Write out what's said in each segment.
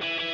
Bye.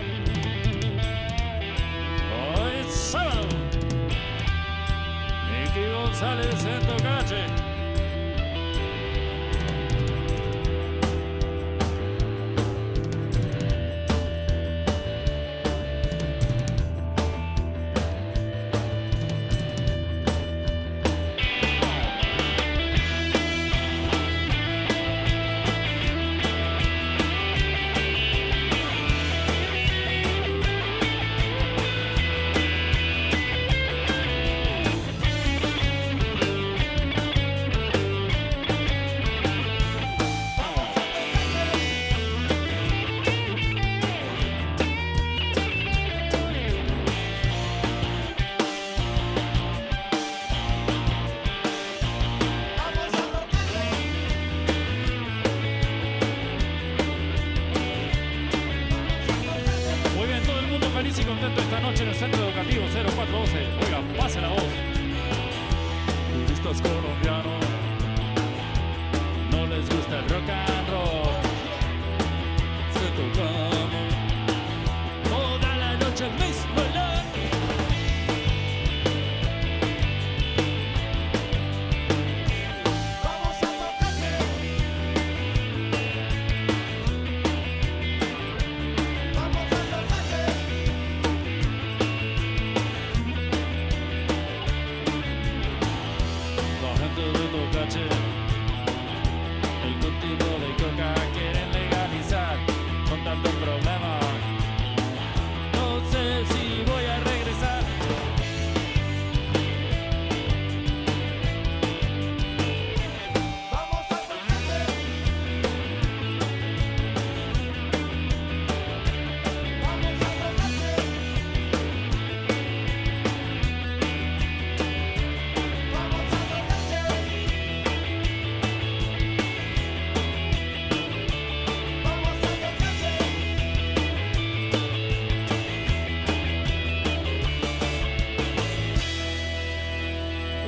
Nicky González en feliz y contento esta noche en el Centro Educativo 0412. Oiga, pase la voz. Turistas colombianos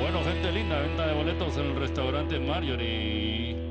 Bueno, gente linda, venta de boletos en el restaurante Marjorie.